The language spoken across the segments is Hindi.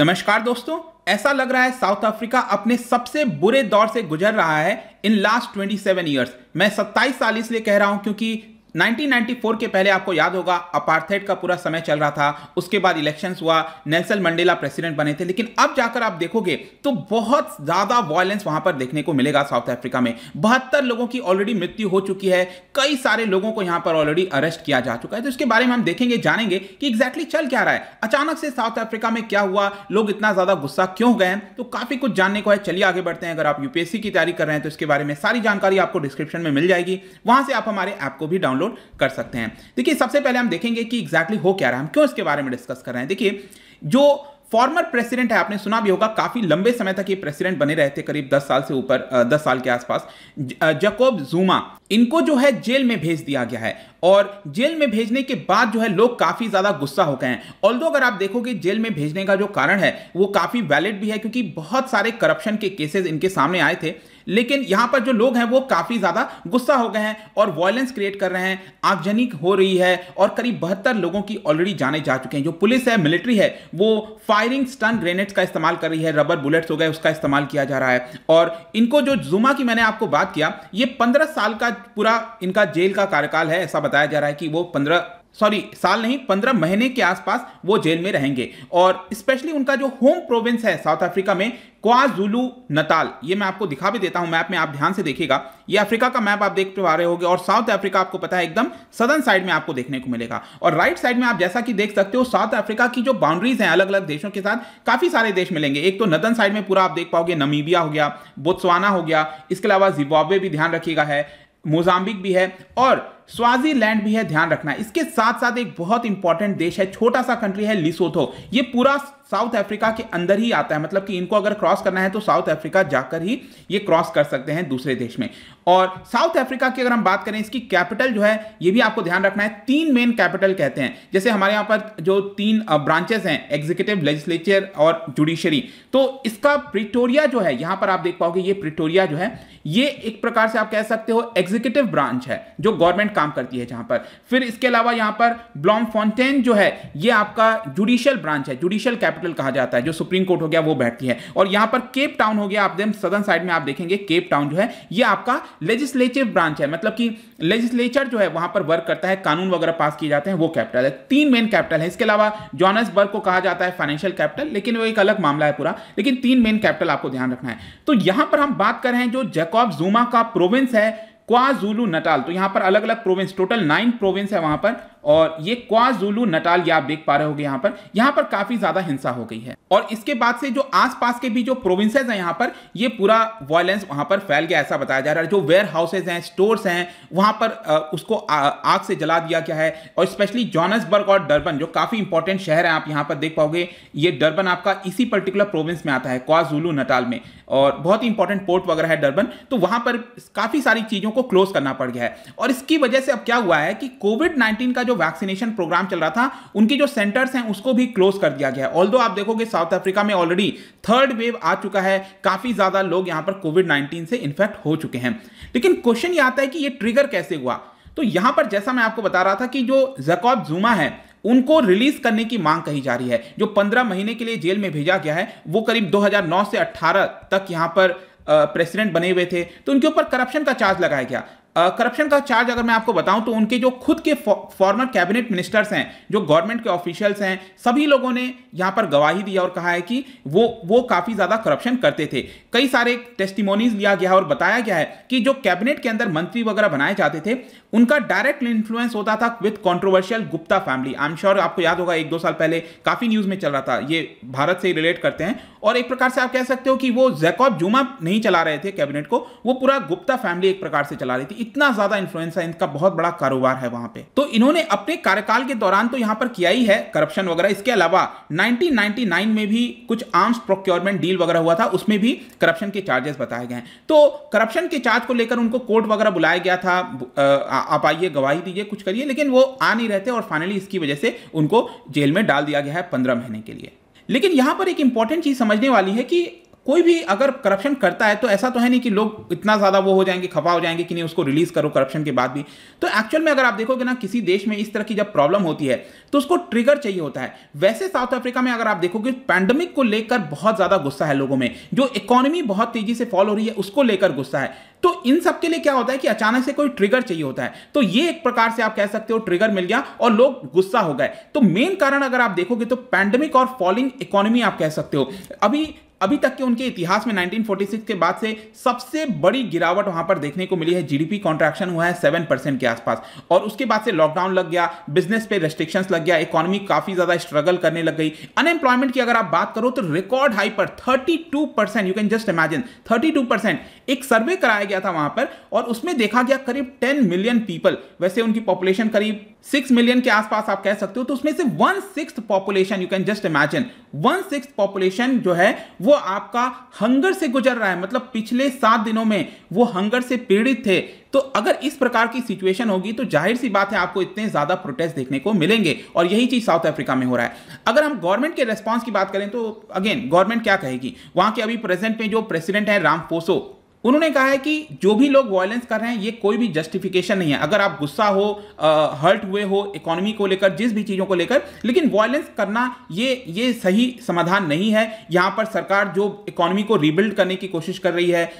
नमस्कार दोस्तों, ऐसा लग रहा है साउथ अफ्रीका अपने सबसे बुरे दौर से गुजर रहा है इन लास्ट 27 इयर्स मैं 27 साल इसलिए कह रहा हूँ क्योंकि 1994 के पहले आपको याद होगा अपार्थेड का पूरा समय चल रहा था। उसके बाद इलेक्शंस हुआ नेल्सन मंडेला प्रेसिडेंट बने थे। लेकिन अब जाकर आप देखोगे तो बहुत ज़्यादा वायलेंस वहाँ पर देखने को मिलेगा साउथ अफ्रीका में। बहत्तर लोगों की ऑलरेडी मृत्यु हो चुकी है। कई सारे लोगों को यहाँ पर ऑलरेडी अरेस्ट किया जा चुका है। तो इसके बारे में हम देखेंगे, जानेंगे कि एग्जैक्टली चल क्या रहा है। अचानक से साउथ अफ्रीका में क्या हुआ? लोग इतना ज़्यादा गुस्सा क्यों गए तो काफ़ी कुछ जानने को है। चलिए आगे बढ़ते हैं। अगर आप यूपीएससी की तैयारी कर रहे हैं तो इसके बारे में सारी जानकारी आपको डिस्क्रिप्शन में मिल जाएगी। वहाँ से आप हमारे ऐप को भी डाउनलोड डाउनलोड कर सकते हैं। देखिए, सबसे पहले हम देखेंगे कि एग्जैक्टली हो क्या रहा है। हम क्यों इसके बारे में डिस्कस कर रहे हैं? देखिए, जो फॉर्मर प्रेसिडेंट है, आपने सुना भी होगा, काफ़ी लंबे समय तक ये प्रेसिडेंट बने रहे थे, करीब 10 साल से ऊपर 10 साल के आसपास। जकोब जूमा इनको जो है जेल में भेज दिया गया है। और जेल में भेजने के बाद जो है लोग काफ़ी ज़्यादा गुस्सा हो गए हैं। ऑल्दो अगर आप देखोगे जेल में भेजने का जो कारण है, वो काफ़ी वैलिड भी है क्योंकि बहुत सारे करप्शन के केसेस इनके सामने आए थे। लेकिन यहाँ पर जो लोग हैं, वो काफ़ी ज़्यादा गुस्सा हो गए हैं और वॉयलेंस क्रिएट कर रहे हैं। आगजनी हो रही है और करीब बहत्तर लोगों की ऑलरेडी जाने जा चुके हैं। जो पुलिस है मिलिट्री है, वो फायरिंग स्टन ग्रेनेड्स का इस्तेमाल कर रही है रबर बुलेट्स हो गए, उसका इस्तेमाल किया जा रहा है। और इनको जो जुमा की मैंने आपको बात किया, ये पंद्रह साल का पूरा इनका जेल का कार्यकाल है, ऐसा बताया जा रहा है कि वो पंद्रह सॉरी साल नहीं, पंद्रह महीने के आसपास वो जेल में रहेंगे। और स्पेशली उनका जो होम प्रोविंस है साउथ अफ्रीका में क्वाजुलू नताल ये मैं आपको दिखा भी देता हूँ मैप में आप ध्यान से देखिएगा। ये अफ्रीका का मैप आप देख पा रहे होगे और साउथ अफ्रीका आपको पता है, एकदम सदर्न साइड में आपको देखने को मिलेगा। और राइट साइड में आप जैसा कि देख सकते हो साउथ अफ्रीका की जो बाउंड्रीज हैं अलग अलग देशों के साथ, काफ़ी सारे देश मिलेंगे। एक तो नदन साइड में पूरा आप देख पाओगे नमीबिया हो गया बोत्सवाना हो गया, इसके अलावा जिम्बाब्वे भी ध्यान रखिएगा है। मोजाम्बिक भी है और स्वाजीलैंड भी है, ध्यान रखना। इसके साथ साथ एक बहुत इंपॉर्टेंट देश है छोटा सा कंट्री है लिसोथो ये पूरा साउथ अफ्रीका के अंदर ही आता है। मतलब कि इनको अगर क्रॉस करना है तो साउथ अफ्रीका जाकर ही ये क्रॉस कर सकते हैं दूसरे देश में। और साउथ अफ्रीका की अगर हम बात करें, इसकी कैपिटल जो है, ये भी आपको ध्यान रखना है, तीन मेन कैपिटल कहते हैं। जैसे हमारे यहाँ पर जो तीन ब्रांचेस हैं एग्जीक्यूटिव लेजिस्लेचर और जुडिशरी तो इसका प्रिटोरिया जो है, यहाँ पर आप देख पाओगे, ये प्रिटोरिया जो है, ये एक प्रकार से आप कह सकते हो एग्जीक्यूटिव ब्रांच है, जो गवर्नमेंट काम करती है जहाँ पर। फिर इसके अलावा यहाँ पर ब्लॉम फॉन्टेन जो है, ये आपका जुडिशियल ब्रांच है जुडिशियल कैपिटल कहा जाता है, जो सुप्रीम कोर्ट हो गया, वो बैठती है। और यहाँ पर केप टाउन हो गया, आप देन सदर्न साइड में आप देखेंगे केप टाउन जो है, ये आपका लेजिस्लेटिव ब्रांच है। मतलब कि लेजिस्लेचर जो है, वहाँ पर वर्क करता है, कानून वगैरह पास किए जाते हैं, वो कैपिटल है। तीन मेन कैपिटल है। इसके अलावा जॉनसबर्ग को कहा जाता है फाइनेंशियल कैपिटल लेकिन वो एक अलग मामला है पूरा। लेकिन तीन मेन कैपिटल आपको ध्यान रखना है। तो यहाँ पर हम बात कर रहे हैं जो जैकॉब जूमा का प्रोविंस है क्वाजुलू नटाल तो यहाँ पर अलग अलग प्रोविंस टोटल नाइन प्रोविंस है वहाँ पर। और ये क्वाजुलू नटाल ये आप देख पा रहे होगे यहाँ पर यहाँ पर काफ़ी ज़्यादा हिंसा हो गई है। और इसके बाद से जो आसपास के भी जो प्रोविंसेस हैं यहाँ पर, ये पूरा वायलेंस वहाँ पर फैल गया, ऐसा बताया जा रहा है। जो वेयर हाउसेज हैं स्टोर्स हैं, वहाँ पर उसको आग से जला दिया गया है। और स्पेशली जॉनसबर्ग और डरबन जो काफ़ी इंपॉर्टेंट शहर है, आप यहाँ पर देख पाओगे, ये डरबन आपका इसी पर्टिकुलर प्रोविंस में आता है क्वाजुलू नटाल में। और बहुत ही इंपॉर्टेंट पोर्ट वगैरह है डरबन तो वहाँ पर काफ़ी सारी चीज़ों को क्लोज करना पड़ गया है। और इसकी वजह से अब क्या हुआ है कि कोविड नाइन्टीन का जो वैक्सीनेशन प्रोग्राम चल रहा था, उनकी जो सेंटर्स हैं, उसको भी क्लोज कर दिया गया है। ऑल आप देखोगे साउथ अफ्रीका में ऑलरेडी थर्ड वेव आ चुका है, काफ़ी ज़्यादा लोग यहाँ पर कोविड नाइन्टीन से इन्फेक्ट हो चुके हैं। लेकिन क्वेश्चन ये आता है कि ये ट्रिगर कैसे हुआ? तो यहाँ पर जैसा मैं आपको बता रहा था कि जो जकॉब जुमा है, उनको रिलीज़ करने की मांग कही जा रही है। जो पंद्रह महीने के लिए जेल में भेजा गया है, वो करीब 2009 से 18 तक यहाँ पर प्रेसिडेंट बने हुए थे। तो उनके ऊपर करप्शन का चार्ज लगाया गया। करप्शन का चार्ज अगर मैं आपको बताऊँ तो उनके जो खुद के फॉर्मर कैबिनेट मिनिस्टर्स हैं, जो गवर्नमेंट के ऑफिशियल्स हैं, सभी लोगों ने यहाँ पर गवाही दी और कहा है कि वो वो काफ़ी ज़्यादा करप्शन करते थे। कई सारे टेस्टिमोनीज लिया गया और बताया गया है कि जो कैबिनेट के अंदर मंत्री वगैरह बनाए जाते थे, उनका डायरेक्ट इन्फ्लुएंस होता था with controversial Gupta family I am sure आपको याद होगा एक दो साल पहले काफ़ी न्यूज़ में चल रहा था, ये भारत से रिलेट करते हैं। और एक प्रकार से आप कह सकते हो कि वो जैकॉब जुमा नहीं चला रहे थे कैबिनेट को, वो पूरा गुप्ता फैमिली एक प्रकार से चला रही थी। इतना ज़्यादा इन्फ्लुएंस है, इनका बहुत बड़ा कारोबार है वहाँ पे। तो इन्होंने अपने कार्यकाल के दौरान तो यहाँ पर किया ही है करप्शन वगैरह। इसके अलावा 1999 में भी कुछ आर्म्स प्रोक्योरमेंट डील वगैरह हुआ था, उसमें भी करप्शन के चार्जेस बताए गए तो करप्शन के चार्ज को लेकर उनको कोर्ट वगैरह बुलाया गया था आप आइए, गवाही दीजिए, कुछ करिए, लेकिन वो आ नहीं रहते और फाइनली इसकी वजह से उनको जेल में डाल दिया गया है पंद्रह महीने के लिए। लेकिन यहाँ पर एक इंपॉर्टेंट चीज़ समझने वाली है कि कोई भी अगर करप्शन करता है तो ऐसा तो है नहीं कि लोग इतना ज़्यादा वो हो जाएँगे, खफा हो जाएँगे कि नहीं उसको रिलीज़ करो करप्शन के बाद भी। तो एक्चुअल में अगर आप देखोगे ना, किसी देश में इस तरह की जब प्रॉब्लम होती है तो उसको ट्रिगर चाहिए होता है। वैसे साउथ अफ्रीका में अगर आप देखोगे पैंडमिक को लेकर बहुत ज़्यादा गुस्सा है लोगों में। जो इकोनॉमी बहुत तेज़ी से फॉल हो रही है, उसको लेकर गुस्सा है। तो इन सब के लिए क्या होता है कि अचानक से कोई ट्रिगर चाहिए होता है। तो ये एक प्रकार से आप कह सकते हो ट्रिगर मिल गया और लोग गुस्सा हो गए। तो मेन कारण अगर आप देखोगे तो पैंडमिक और फॉलिंग इकोनॉमी आप कह सकते हो। अभी अभी तक के उनके इतिहास में 1946 के बाद से सबसे बड़ी गिरावट वहाँ पर देखने को मिली है। जीडीपी कॉन्ट्रैक्शन हुआ है सेवन परसेंट के आसपास। और उसके बाद से लॉकडाउन लग गया बिज़नेस पे रेस्ट्रिक्शंस लग गया इकोनॉमी काफ़ी ज़्यादा स्ट्रगल करने लग गई। अनएम्प्लॉयमेंट की अगर आप बात करो तो रिकॉर्ड हाई पर 32 percent you can just imagine 32 percent एक सर्वे कराया गया था वहाँ पर और उसमें देखा गया करीब 10 मिलियन पीपल वैसे उनकी पॉपुलेशन करीब 6 मिलियन के आसपास आप कह सकते हो तो उसमें से one six population you can just imagine one six population जो है, वो आपका हंगर से गुजर रहा है। मतलब पिछले सात दिनों में वो हंगर से पीड़ित थे। तो अगर इस प्रकार की सिचुएशन होगी तो ज़ाहिर सी बात है आपको इतने ज़्यादा प्रोटेस्ट देखने को मिलेंगे। और यही चीज़ साउथ अफ्रीका में हो रहा है। अगर हम गवर्नमेंट के रेस्पॉन्स की बात करें तो अगेन गवर्नमेंट क्या कहेगी? वहाँ के अभी प्रेजेंट में जो प्रेसिडेंट है, राम पोसो उन्होंने कहा है कि जो भी लोग वायलेंस कर रहे हैं ये कोई भी जस्टिफिकेशन नहीं है। अगर आप गुस्सा हो आ, हर्ट हुए हो इकोनॉमी को लेकर जिस भी चीज़ों को लेकर लेकिन वायलेंस करना ये ये सही समाधान नहीं है। यहाँ पर सरकार जो इकोनॉमी को रिबिल्ड करने की कोशिश कर रही है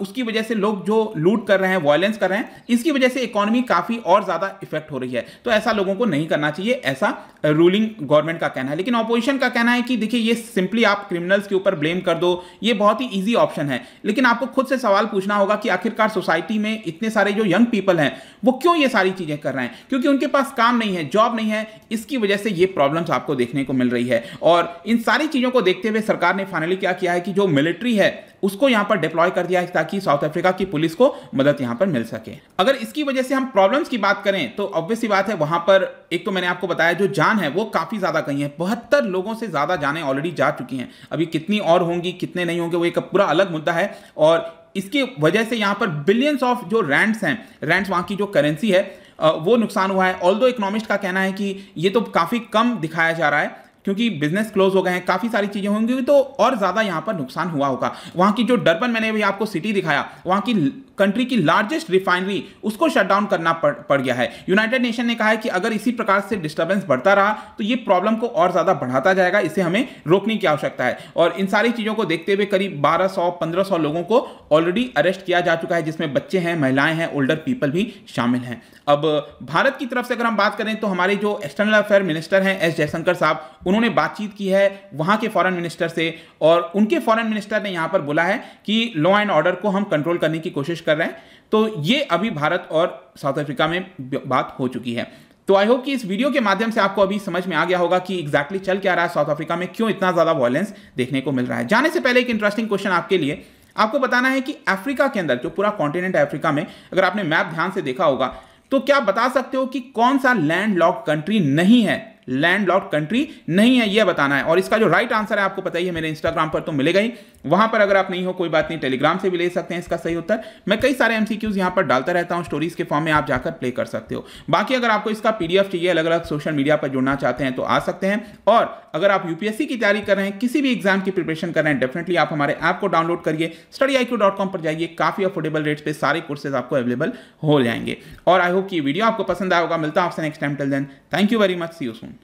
उसकी वजह से लोग जो लूट कर रहे हैं वायलेंस कर रहे हैं, इसकी वजह से इकोनॉमी काफ़ी और ज़्यादा इफ़ेक्ट हो रही है। तो ऐसा लोगों को नहीं करना चाहिए, ऐसा रूलिंग गवर्नमेंट का कहना है। लेकिन ऑपोजिशन का कहना है कि देखिए, ये सिंपली आप क्रिमिनल्स के ऊपर ब्लेम कर दो, ये बहुत ही ईजी ऑप्शन है। लेकिन आपको खुद से सवाल पूछना होगा कि आखिरकार सोसाइटी में इतने सारे जो यंग पीपल हैं, वो क्यों ये सारी चीज़ें कर रहे हैं? क्योंकि उनके पास काम नहीं है जॉब नहीं है, इसकी वजह से ये प्रॉब्लम्स आपको देखने को मिल रही है। और इन सारी चीज़ों को देखते हुए सरकार ने फाइनली क्या किया है कि जो मिलिट्री है उसको यहाँ पर डिप्लॉय कर दिया है ताकि साउथ अफ्रीका की पुलिस को मदद यहाँ पर मिल सके। अगर इसकी वजह से हम प्रॉब्लम्स की बात करें तो ऑब्वियसली बात है, वहाँ पर एक तो मैंने आपको बताया, जो जान है, वो काफ़ी ज़्यादा गई है। बहत्तर लोगों से ज़्यादा जाने ऑलरेडी जा चुकी हैं। अभी कितनी और होंगी, कितने नहीं होंगे, वो एक पूरा अलग मुद्दा है। और इसकी वजह से यहाँ पर बिलियंस ऑफ़ जो रैंड्स हैं रैंड्स वहाँ की जो करेंसी है वो नुकसान हुआ है। ऑल दो इकोनॉमिस्ट का कहना है कि ये तो काफ़ी कम दिखाया जा रहा है क्योंकि बिज़नेस क्लोज हो गए हैं काफ़ी सारी चीज़ें होंगी तो और ज़्यादा यहाँ पर नुकसान हुआ होगा। वहाँ की जो डरबन मैंने अभी आपको सिटी दिखाया वहाँ की कंट्री की लार्जेस्ट रिफाइनरी उसको शट डाउन करना पड़, पड़ गया है। यूनाइटेड नेशन ने कहा है कि अगर इसी प्रकार से डिस्टर्बेंस बढ़ता रहा तो ये प्रॉब्लम को और ज़्यादा बढ़ाता जाएगा इसे हमें रोकने की आवश्यकता है। और इन सारी चीज़ों को देखते हुए करीब 1200 1500 लोगों को ऑलरेडी अरेस्ट किया जा चुका है जिसमें बच्चे हैं महिलाएँ हैं ओल्डर पीपल भी शामिल हैं। अब भारत की तरफ़ से अगर हम बात करें तो हमारे जो एक्सटर्नल अफेयर मिनिस्टर हैं एस जयशंकर साहब उन्होंने बातचीत की है वहाँ के फॉरेन मिनिस्टर से, और उनके फॉरेन मिनिस्टर ने यहाँ पर बोला है कि लॉ एंड ऑर्डर को हम कंट्रोल करने की कोशिश कर रहे हैं। तो ये अभी भारत और साउथ अफ्रीका में बात हो चुकी है। तो आई होप कि इस वीडियो के माध्यम से आपको अभी समझ में आ गया होगा कि एग्जैक्टली exactly चल क्या रहा है साउथ अफ्रीका में, क्यों इतना ज़्यादा वायलेंस देखने को मिल रहा है। जाने से पहले एक इंटरेस्टिंग क्वेश्चन आपके लिए। आपको बताना है कि अफ्रीका के अंदर, जो पूरा कॉन्टिनेंट है अफ्रीका में, अगर आपने मैप ध्यान से देखा होगा तो क्या बता सकते हो कि कौन सा लैंड लॉक कंट्री नहीं है? लैंड कंट्री नहीं है, यह बताना है। और इसका जो राइट आंसर है, आपको पता ही है, मेरे इंस्टाग्राम पर तो मिलेगा ही। वहाँ पर अगर आप नहीं हो, कोई बात नहीं टेलीग्राम से भी ले सकते हैं इसका सही उत्तर। मैं कई सारे एमसीक्यूज यहाँ पर डालता रहता हूँ स्टोरीज के फॉर्म में आप जाकर प्ले कर सकते हो। बाकी अगर आपको इसका पीडीएफ चाहिए अलग अलग सोशल मीडिया पर जुड़ना चाहते हैं तो आ सकते हैं। और अगर आप यूपीएससी की तैयारी कर रहे हैं, किसी भी एग्ज़ाम की प्रिपरेशन कर रहे हैं डेफिनेटली आप हमारे ऐप को डाउनलोड करिए। स्टडी पर जाइए, काफ़ी अफोर्डेबल रेट्स पे सारे कोर्सेज आपको अवेलेबल हो जाएँगे। और आई होप की वीडियो आपको पसंद आएगा मिलता है आपसे next time till then thank you very much see you soon